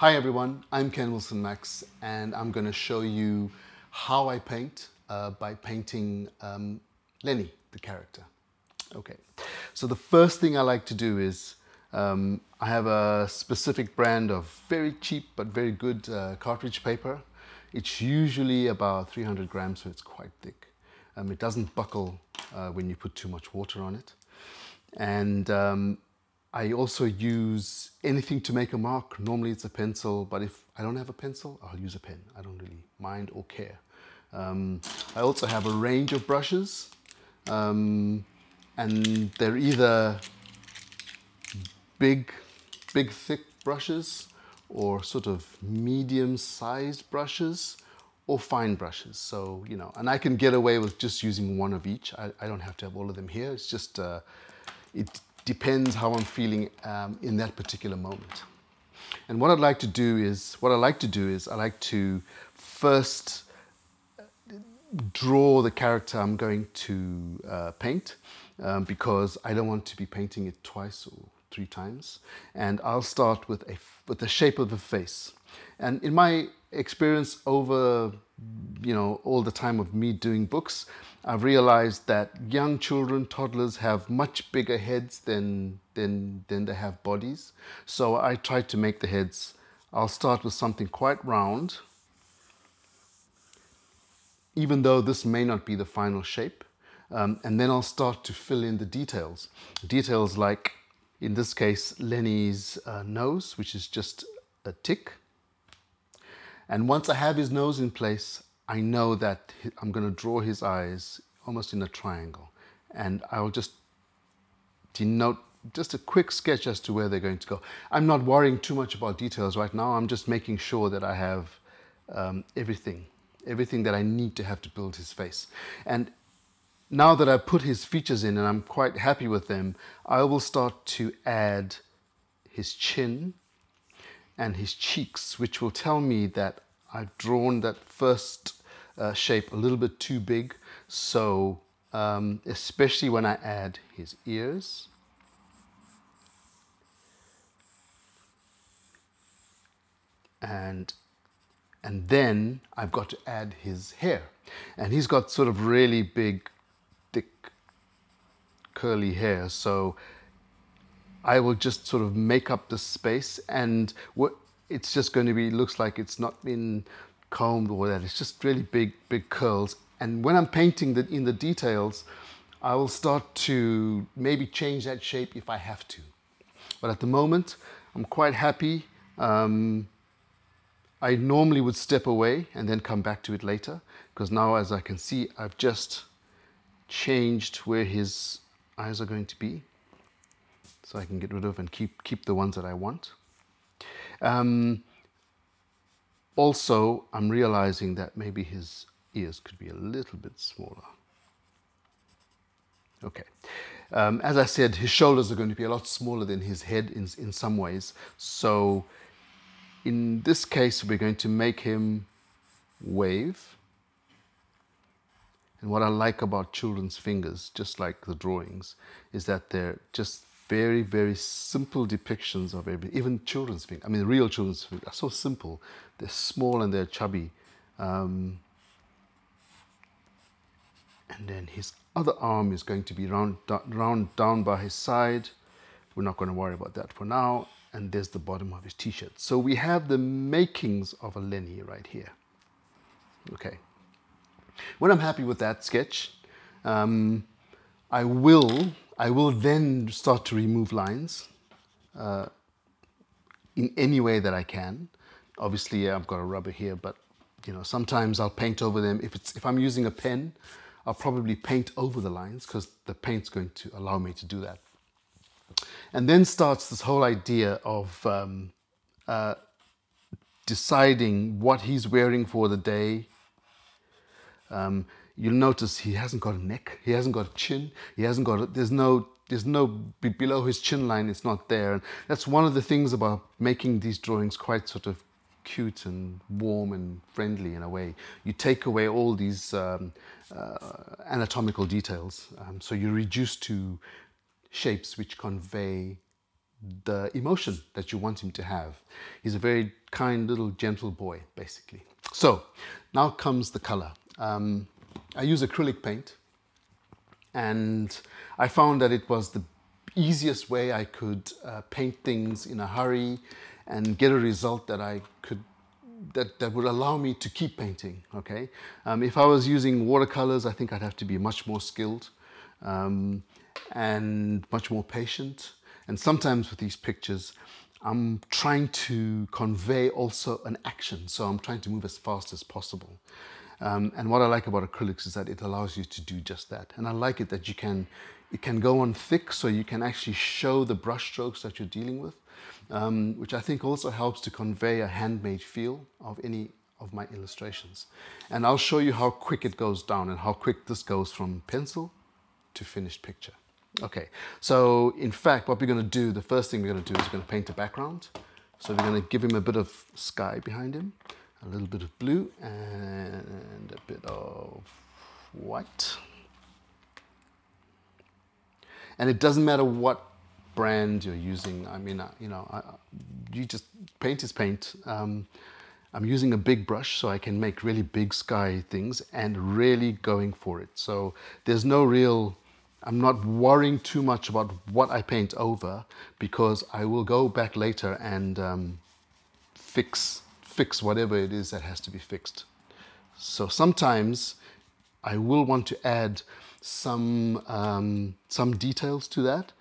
Hi everyone, I'm Ken Wilson Max and I'm going to show you how I paint uh, by painting um, Lenny, the character. Okay, so the first thing I like to do is um, I have a specific brand of very cheap but very good uh, cartridge paper. It's usually about 300 grams, so it's quite thick. Um, it doesn't buckle uh, when you put too much water on it. And um, I also use anything to make a mark. Normally it's a pencil, but if I don't have a pencil, I'll use a pen. I don't really mind or care. Um, I also have a range of brushes, um, and they're either big, big thick brushes or sort of medium-sized brushes or fine brushes. So, you know, and I can get away with just using one of each. I, I don't have to have all of them here. It's just, uh, it depends how I'm feeling um, in that particular moment. And what I'd like to do is, what I like to do is I like to first draw the character I'm going to uh, paint um, because I don't want to be painting it twice or three times. And I'll start with, a, with the shape of the face. And in my experience over, you know, all the time of me doing books, I've realized that young children, toddlers have much bigger heads than, than, than they have bodies. So I try to make the heads, I'll start with something quite round, even though this may not be the final shape. Um, and then I'll start to fill in the details. Details like in this case, Lenny's uh, nose, which is just a tick. And once I have his nose in place, I know that I'm going to draw his eyes almost in a triangle. And I'll just denote just a quick sketch as to where they're going to go. I'm not worrying too much about details right now. I'm just making sure that I have um, everything, everything that I need to have to build his face. And now that I've put his features in and I'm quite happy with them, I will start to add his chin and his cheeks, which will tell me that I've drawn that first uh, shape a little bit too big. So um, especially when I add his ears, and and then I've got to add his hair. And he's got sort of really big thick curly hair. So I will just sort of make up the space and what it's just going to be, looks like it's not been combed or that. It's just really big, big curls. And when I'm painting the, in the details, I will start to maybe change that shape if I have to. But at the moment, I'm quite happy. Um, I normally would step away and then come back to it later because now as I can see, I've just changed where his eyes are going to be. So I can get rid of and keep, keep the ones that I want. Um, also, I'm realizing that maybe his ears could be a little bit smaller. Okay. Um, as I said, his shoulders are going to be a lot smaller than his head in, in some ways. So in this case, we're going to make him wave. And what I like about children's fingers, just like the drawings, is that they're just very, very simple depictions of every, even children's fingers. I mean, real children's fingers are so simple. They're small and they're chubby. Um, and then his other arm is going to be round, round down by his side. We're not going to worry about that for now. And there's the bottom of his t-shirt. So we have the makings of a Lenny right here. Okay. When I'm happy with that sketch, um, I will I will then start to remove lines uh, in any way that I can. Obviously, yeah, I've got a rubber here, but you know sometimes I'll paint over them. If it's if I'm using a pen, I'll probably paint over the lines because the paint's going to allow me to do that. And then starts this whole idea of um, uh, deciding what he's wearing for the day, um, you'll notice he hasn't got a neck, he hasn't got a chin, he hasn't got, a, there's no, there's no, below his chin line, it's not there. And that's one of the things about making these drawings quite sort of cute and warm and friendly in a way. You take away all these um, uh, anatomical details. Um, so you reduce to shapes which convey the emotion that you want him to have. He's a very kind little gentle boy, basically. So now comes the color. Um, I use acrylic paint and I found that it was the easiest way I could uh, paint things in a hurry and get a result that I could that, that would allow me to keep painting, okay? Um, if I was using watercolors, I think I'd have to be much more skilled um, and much more patient. And sometimes with these pictures, I'm trying to convey also an action. So I'm trying to move as fast as possible. Um, and what I like about acrylics is that it allows you to do just that. And I like it that you can, it can go on thick so you can actually show the brush strokes that you're dealing with, um, which I think also helps to convey a handmade feel of any of my illustrations. And I'll show you how quick it goes down and how quick this goes from pencil to finished picture. Okay, so in fact, what we're going to do, the first thing we're going to do is we're going to paint a background. So we're going to give him a bit of sky behind him a little bit of blue and a bit of white. And it doesn't matter what brand you're using. I mean, you know, I, you just paint is paint. Um, I'm using a big brush so I can make really big sky things and really going for it. So there's no real, I'm not worrying too much about what I paint over because I will go back later and um, fix fix whatever it is that has to be fixed. So sometimes I will want to add some, um, some details to that.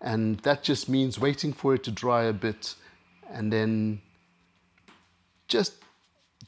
And that just means waiting for it to dry a bit and then just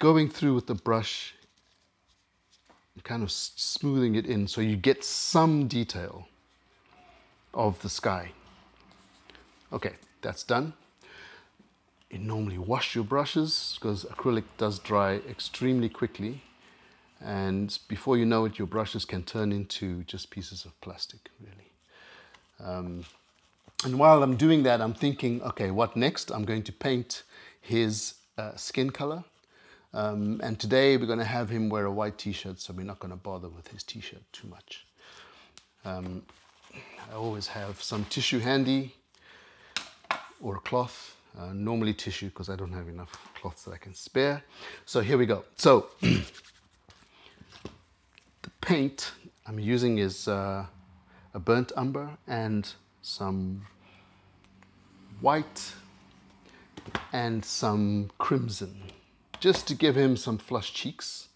going through with the brush, kind of smoothing it in so you get some detail of the sky. Okay, that's done normally wash your brushes because acrylic does dry extremely quickly. And before you know it your brushes can turn into just pieces of plastic really. Um, and while I'm doing that I'm thinking okay what next? I'm going to paint his uh, skin color. Um, and today we're going to have him wear a white t-shirt so we're not going to bother with his t-shirt too much. Um, I always have some tissue handy or a cloth uh, normally tissue because I don't have enough cloths that I can spare. So here we go. So the paint I'm using is uh, a burnt umber and some white and some crimson just to give him some flush cheeks.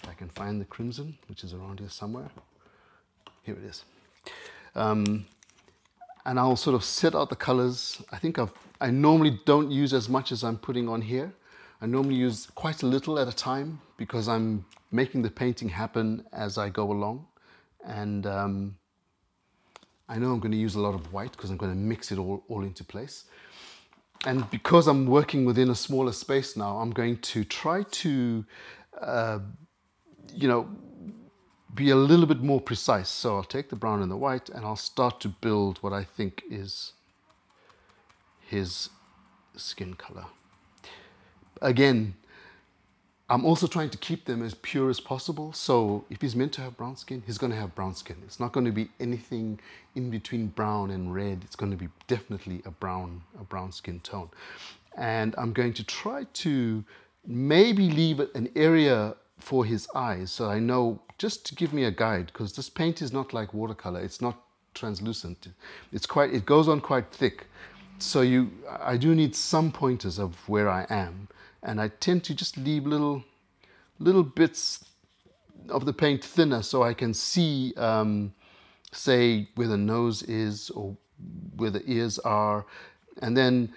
If I can find the crimson, which is around here somewhere. Here it is. Um, and I'll sort of set out the colors. I think I've, I normally don't use as much as I'm putting on here. I normally use quite a little at a time because I'm making the painting happen as I go along. And um, I know I'm going to use a lot of white because I'm going to mix it all, all into place. And because I'm working within a smaller space now, I'm going to try to, uh, you know, be a little bit more precise. So I'll take the brown and the white and I'll start to build what I think is his skin color. Again, I'm also trying to keep them as pure as possible. So if he's meant to have brown skin, he's going to have brown skin. It's not going to be anything in between brown and red. It's going to be definitely a brown, a brown skin tone. And I'm going to try to maybe leave an area for his eyes so I know just to give me a guide because this paint is not like watercolor it's not translucent. It's quite it goes on quite thick. So you I do need some pointers of where I am and I tend to just leave little little bits of the paint thinner so I can see um, say where the nose is or where the ears are. And then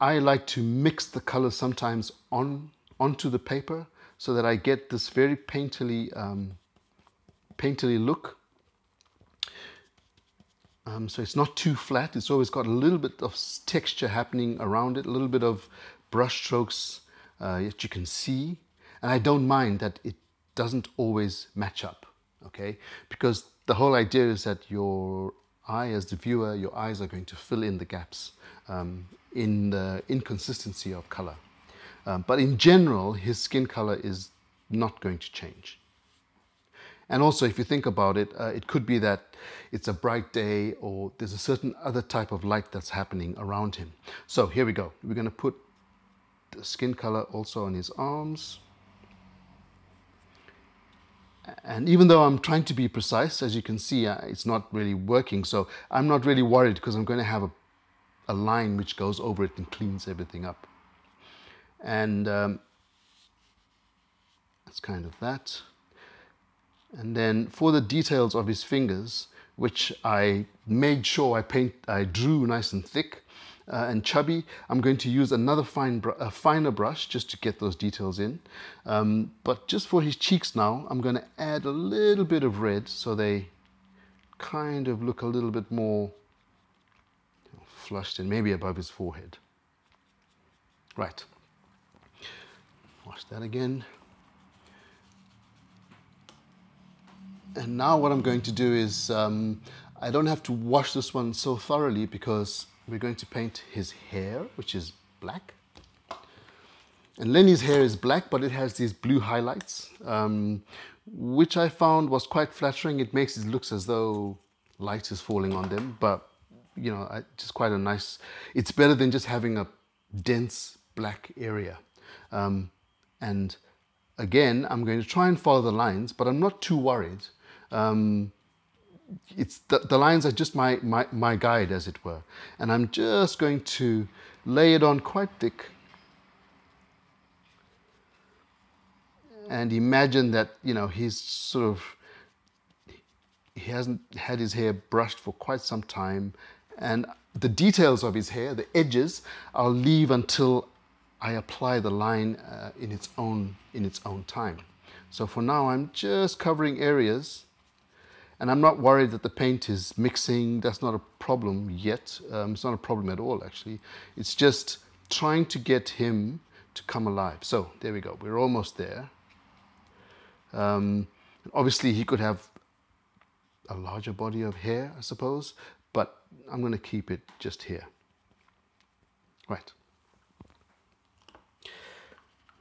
I like to mix the colors sometimes on onto the paper so that I get this very painterly, um, painterly look. Um, so it's not too flat. It's always got a little bit of texture happening around it, a little bit of brush strokes uh, that you can see. And I don't mind that it doesn't always match up, okay? Because the whole idea is that your eye, as the viewer, your eyes are going to fill in the gaps um, in the inconsistency of color. Um, but in general, his skin color is not going to change. And also, if you think about it, uh, it could be that it's a bright day or there's a certain other type of light that's happening around him. So here we go. We're going to put the skin color also on his arms. And even though I'm trying to be precise, as you can see, uh, it's not really working. So I'm not really worried because I'm going to have a, a line which goes over it and cleans everything up. And um, that's kind of that. And then for the details of his fingers, which I made sure I paint, I drew nice and thick uh, and chubby, I'm going to use another fine, br a finer brush just to get those details in. Um, but just for his cheeks now, I'm going to add a little bit of red so they kind of look a little bit more flushed and maybe above his forehead. Right. Wash that again. And now what I'm going to do is, um, I don't have to wash this one so thoroughly because we're going to paint his hair, which is black. And Lenny's hair is black, but it has these blue highlights, um, which I found was quite flattering. It makes it look as though light is falling on them, but you know, I, just quite a nice, it's better than just having a dense black area. Um, and again, I'm going to try and follow the lines, but I'm not too worried um, it's the, the lines are just my, my, my guide, as it were. And I'm just going to lay it on quite thick. And imagine that, you know, he's sort of, he hasn't had his hair brushed for quite some time. And the details of his hair, the edges, I'll leave until I apply the line uh, in its own in its own time. So for now, I'm just covering areas and I'm not worried that the paint is mixing. That's not a problem yet. Um, it's not a problem at all, actually. It's just trying to get him to come alive. So there we go. We're almost there. Um, obviously, he could have a larger body of hair, I suppose, but I'm going to keep it just here. Right.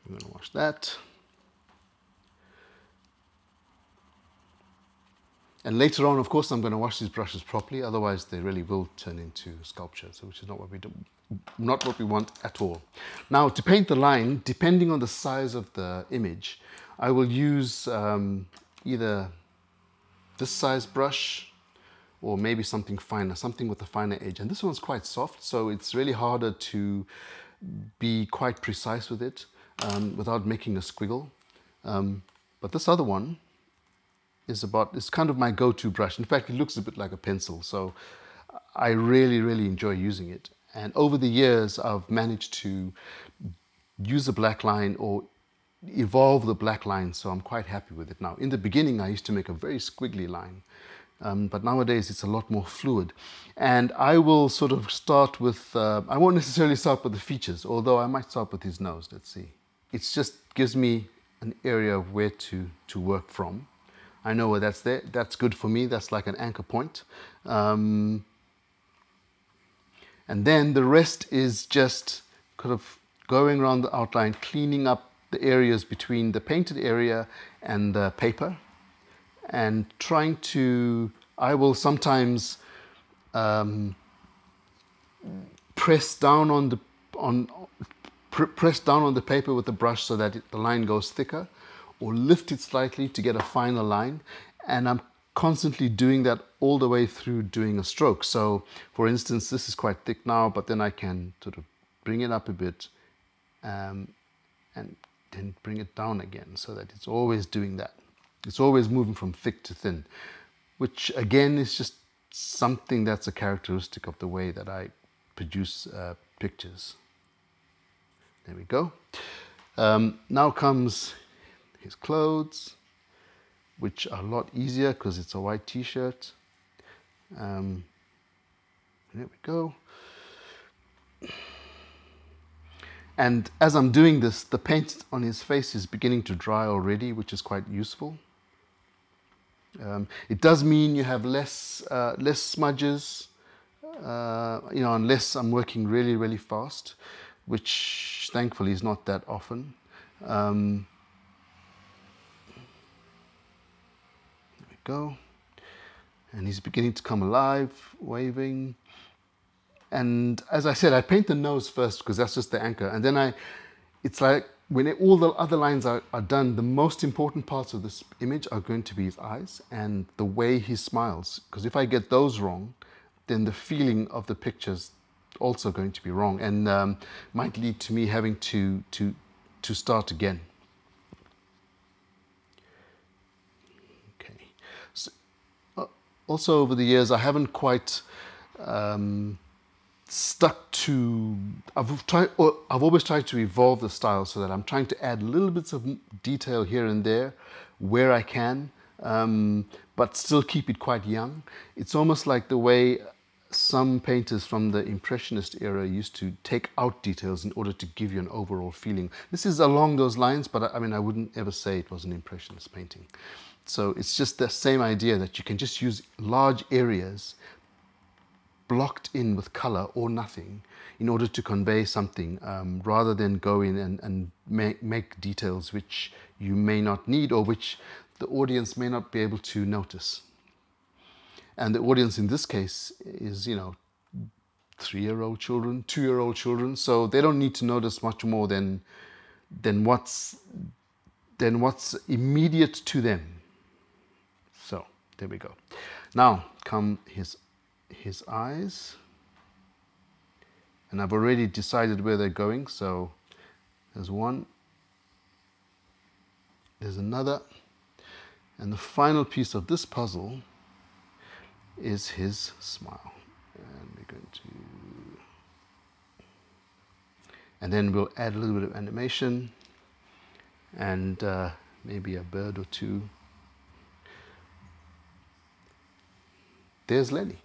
I'm going to wash that. And later on, of course, I'm going to wash these brushes properly, otherwise they really will turn into sculpture, so which is not what we do, not what we want at all. Now, to paint the line, depending on the size of the image, I will use um, either this size brush or maybe something finer, something with a finer edge. And this one's quite soft, so it's really harder to be quite precise with it um, without making a squiggle. Um, but this other one, is about, it's kind of my go-to brush. In fact, it looks a bit like a pencil. So I really, really enjoy using it. And over the years, I've managed to use a black line or evolve the black line. So I'm quite happy with it now. In the beginning, I used to make a very squiggly line. Um, but nowadays it's a lot more fluid. And I will sort of start with, uh, I won't necessarily start with the features, although I might start with his nose, let's see. It just gives me an area of where to, to work from. I know where that's there. That's good for me. That's like an anchor point. Um, and then the rest is just kind of going around the outline, cleaning up the areas between the painted area and the paper and trying to, I will sometimes um, press down on the, on, pr press down on the paper with the brush so that it, the line goes thicker or lift it slightly to get a finer line. And I'm constantly doing that all the way through doing a stroke. So for instance, this is quite thick now, but then I can sort of bring it up a bit um, and then bring it down again so that it's always doing that. It's always moving from thick to thin, which again is just something that's a characteristic of the way that I produce uh, pictures. There we go. Um, now comes his clothes, which are a lot easier because it's a white t-shirt. Um, there we go. And as I'm doing this, the paint on his face is beginning to dry already, which is quite useful. Um, it does mean you have less, uh, less smudges, uh, you know, unless I'm working really, really fast, which thankfully is not that often. Um, there we go. And he's beginning to come alive, waving. And as I said, I paint the nose first because that's just the anchor. And then I, it's like when it, all the other lines are, are done, the most important parts of this image are going to be his eyes and the way he smiles. Because if I get those wrong, then the feeling of the picture's also going to be wrong and um, might lead to me having to, to, to start again. Okay. So, uh, also over the years, I haven't quite um, stuck to I've tried I've always tried to evolve the style so that I'm trying to add little bits of detail here and there where I can um, but still keep it quite young it's almost like the way some painters from the impressionist era used to take out details in order to give you an overall feeling this is along those lines but I mean I wouldn't ever say it was an impressionist painting so it's just the same idea that you can just use large areas blocked in with color or nothing in order to convey something um, rather than go in and, and make, make details which you may not need or which the audience may not be able to notice. And the audience in this case is, you know, three-year-old children, two-year-old children, so they don't need to notice much more than than what's than what's immediate to them. So there we go. Now come his his eyes. And I've already decided where they're going. So there's one, there's another. And the final piece of this puzzle is his smile. And we're going to, and then we'll add a little bit of animation and uh, maybe a bird or two. There's Lenny.